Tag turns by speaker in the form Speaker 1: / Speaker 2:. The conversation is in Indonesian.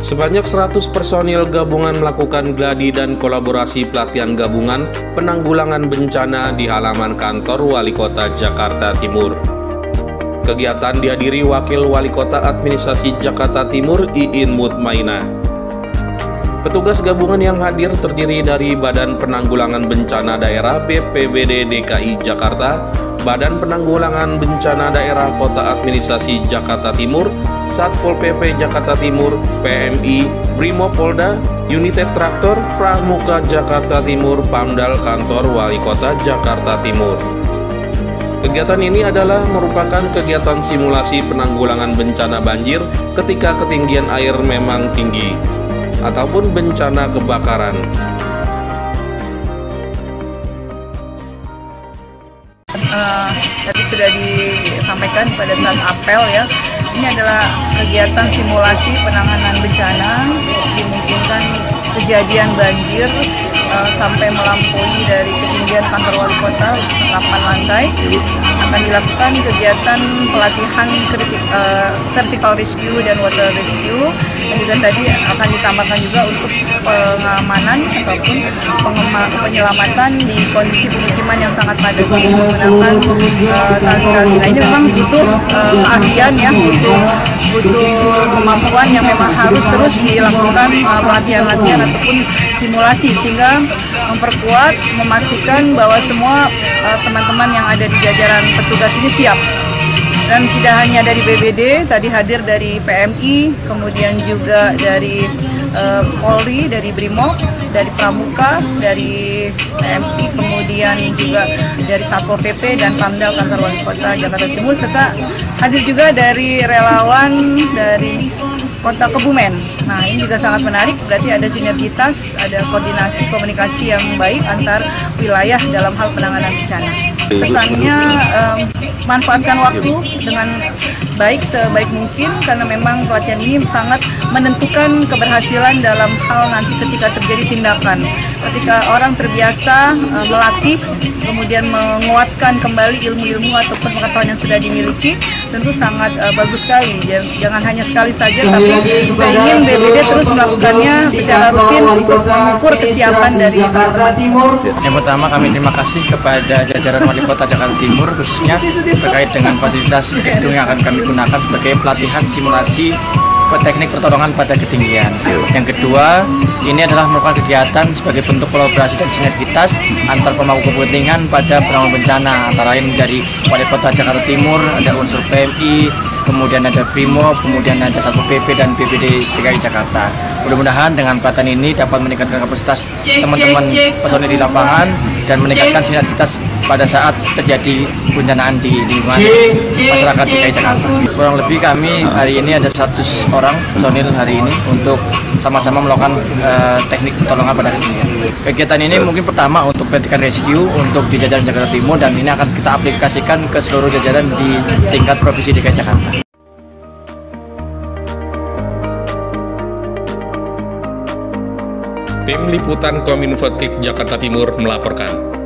Speaker 1: Sebanyak 100 personil gabungan melakukan gladi dan kolaborasi pelatihan gabungan penanggulangan bencana di halaman kantor Wali Kota Jakarta Timur. Kegiatan dihadiri Wakil Wali Kota Administrasi Jakarta Timur Iin Mutmaina. Petugas gabungan yang hadir terdiri dari Badan Penanggulangan Bencana Daerah BPBD DKI Jakarta, Badan Penanggulangan Bencana Daerah Kota Administrasi Jakarta Timur, Satpol PP Jakarta Timur, PMI, Brimopolda, United Traktor, Pramuka Jakarta Timur, Pamdal Kantor Wali Kota Jakarta Timur. Kegiatan ini adalah merupakan kegiatan simulasi penanggulangan bencana banjir ketika ketinggian air memang tinggi ataupun bencana kebakaran.
Speaker 2: Uh, sudah disampaikan pada saat apel ya. Ini adalah kegiatan simulasi penanganan bencana dimungkinkan kejadian banjir uh, sampai melampaui dari ketinggian kantor wali kota 8 lantai akan dilakukan kegiatan pelatihan uh, vertical rescue dan water rescue dan juga tadi akan ditambahkan juga untuk pengamanan ataupun penyelamatan di kondisi pemukiman yang sangat padat menggunakan uh, tali-tali. Nah ini memang butuh uh, keahlian ya, butuh butuh kemampuan yang memang harus terus dilakukan uh, ataupun simulasi sehingga memperkuat memastikan bahwa semua teman-teman uh, yang ada di jajaran petugas ini siap. Dan tidak hanya dari BBD tadi hadir dari PMI kemudian juga dari uh, Polri dari Brimob dari Pramuka dari PMI kemudian juga dari Satpol PP dan Pamdal Kantor Wali Kota Jakarta Timur serta hadir juga dari relawan dari Kota Kebumen. Nah ini juga sangat menarik, berarti ada sinergitas, ada koordinasi komunikasi yang baik antar wilayah dalam hal penanganan bencana. Pesannya um, manfaatkan waktu dengan baik sebaik mungkin karena memang pelatihan ini sangat menentukan keberhasilan dalam hal nanti ketika terjadi tindakan. Ketika orang terbiasa uh, melatih, kemudian menguatkan kembali ilmu-ilmu ataupun pengetahuan yang sudah dimiliki, tentu sangat uh, bagus sekali. Jangan hanya sekali saja, tapi saya ingin BBD terus melakukannya secara rutin untuk mengukur kesiapan dari teman Timur.
Speaker 3: Yang pertama kami terima kasih kepada jajaran Wali Kota Jakarta Timur khususnya terkait dengan fasilitas gedung yang akan kami gunakan sebagai pelatihan simulasi teknik pertolongan pada ketinggian. Yang kedua, ini adalah merupakan kegiatan sebagai bentuk kolaborasi dan sinergitas antar pemangku kepentingan pada penanggulangan bencana antara lain dari Wali Kota Jakarta Timur, ada unsur PMI, kemudian ada Primo, kemudian ada satu PP dan BPD DKI Jakarta. Mudah-mudahan dengan pelatihan ini dapat meningkatkan kapasitas teman-teman personil di lapangan dan meningkatkan sinergitas pada saat terjadi bencanaan di lingkungan masyarakat DKI Jakarta. Kurang lebih kami hari ini ada 100 orang personil hari ini untuk sama-sama melakukan uh, teknik pertolongan pada ketinggian. Kegiatan ini mungkin pertama untuk vertical rescue untuk di jajaran Jakarta Timur dan ini akan kita aplikasikan ke seluruh jajaran di tingkat provinsi DKI Jakarta.
Speaker 1: Tim Liputan Kominfo Jakarta Timur melaporkan.